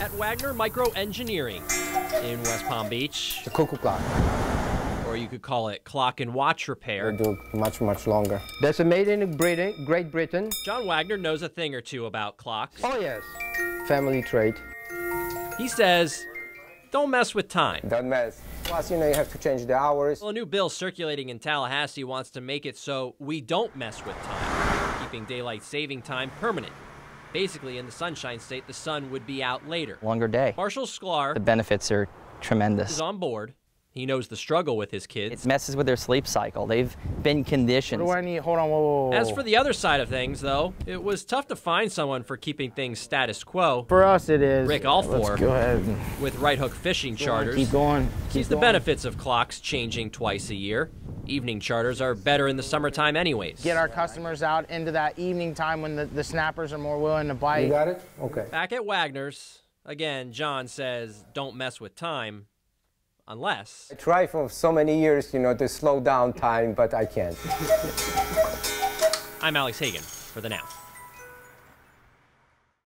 at Wagner Micro Engineering in West Palm Beach. The cuckoo clock. Or you could call it clock and watch repair. They do much, much longer. That's a made in Britain, Great Britain. John Wagner knows a thing or two about clocks. Oh, yes. Family trade. He says, don't mess with time. Don't mess. Plus, you know, you have to change the hours. Well, a new bill circulating in Tallahassee wants to make it so we don't mess with time, keeping daylight saving time permanent. Basically, in the Sunshine State, the sun would be out later. Longer day. Marshall Sklar The benefits are tremendous. is on board. He knows the struggle with his kids. It messes with their sleep cycle. They've been conditioned. What do I need? Hold on, whoa, whoa, whoa. As for the other side of things, though, it was tough to find someone for keeping things status quo. For us, it is. Rick Alfor. Let's go ahead. With right hook fishing charters, Keep going. Keep sees the benefits of clocks changing twice a year. Evening charters are better in the summertime, anyways. Get our customers out into that evening time when the, the snappers are more willing to bite. You got it? Okay. Back at Wagner's, again, John says, don't mess with time unless. I try for so many years, you know, to slow down time, but I can't. I'm Alex Hagan for the Now.